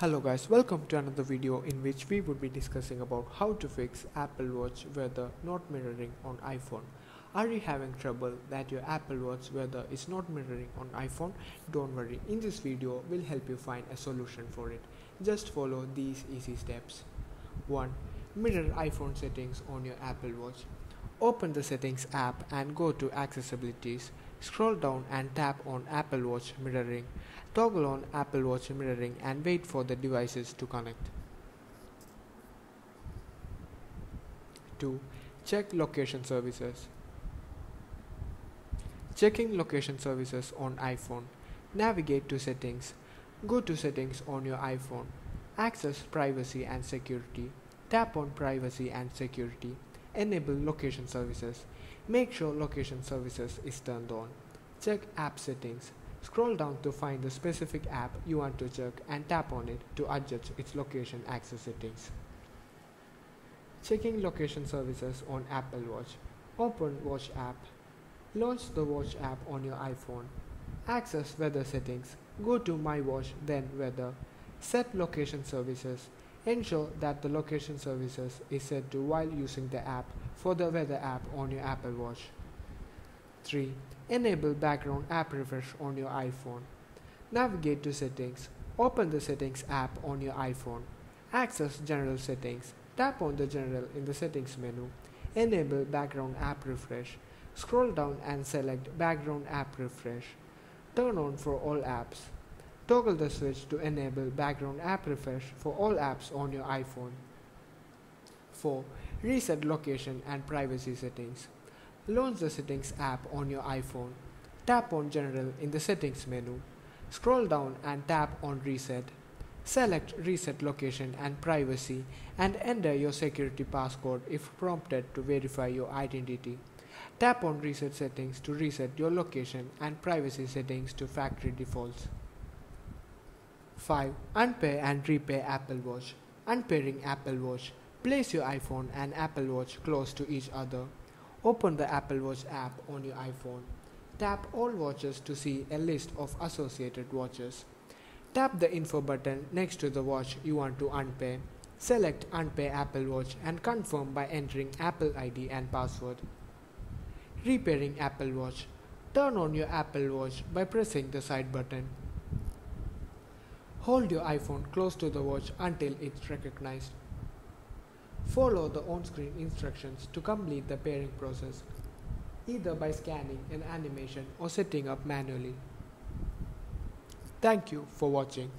Hello guys, welcome to another video in which we would be discussing about how to fix Apple Watch weather not mirroring on iPhone. Are you having trouble that your Apple Watch weather is not mirroring on iPhone? Don't worry, in this video we'll help you find a solution for it. Just follow these easy steps. 1. Mirror iPhone settings on your Apple Watch. Open the settings app and go to accessibilities. Scroll down and tap on Apple Watch mirroring. Toggle on Apple Watch mirroring and wait for the devices to connect. 2. Check location services. Checking location services on iPhone. Navigate to settings. Go to settings on your iPhone. Access privacy and security. Tap on privacy and security. Enable location services. Make sure location services is turned on. Check app settings. Scroll down to find the specific app you want to check and tap on it to adjust its location access settings. Checking location services on Apple Watch. Open Watch app. Launch the Watch app on your iPhone. Access weather settings. Go to My Watch, then Weather. Set location services. Ensure that the location services is set to while using the app for the weather app on your Apple Watch. 3. Enable background app refresh on your iPhone. Navigate to settings. Open the settings app on your iPhone. Access general settings. Tap on the general in the settings menu. Enable background app refresh. Scroll down and select background app refresh. Turn on for all apps. Toggle the switch to enable background app refresh for all apps on your iPhone. 4. Reset location and privacy settings. Launch the Settings app on your iPhone. Tap on General in the Settings menu. Scroll down and tap on Reset. Select Reset Location and Privacy and enter your security passcode if prompted to verify your identity. Tap on Reset Settings to reset your location and privacy settings to factory defaults. 5. Unpair and repair Apple Watch. Unpairing Apple Watch. Place your iPhone and Apple Watch close to each other. Open the Apple Watch app on your iPhone. Tap All Watches to see a list of associated watches. Tap the info button next to the watch you want to unpair. Select Unpair Apple Watch and confirm by entering Apple ID and password. Repairing Apple Watch. Turn on your Apple Watch by pressing the side button. Hold your iPhone close to the watch until it's recognized. Follow the on-screen instructions to complete the pairing process, either by scanning an animation or setting up manually. Thank you for watching.